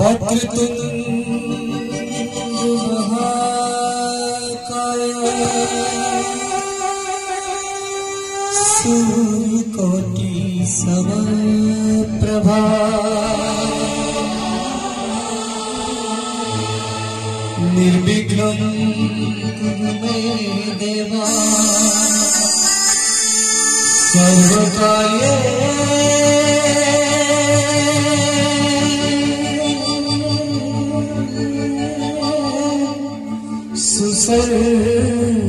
वाक्रतिन जुम्हाय काईए सुर्का की समः प्रभाई निर्बिक्रण देवा सर्व Sensiz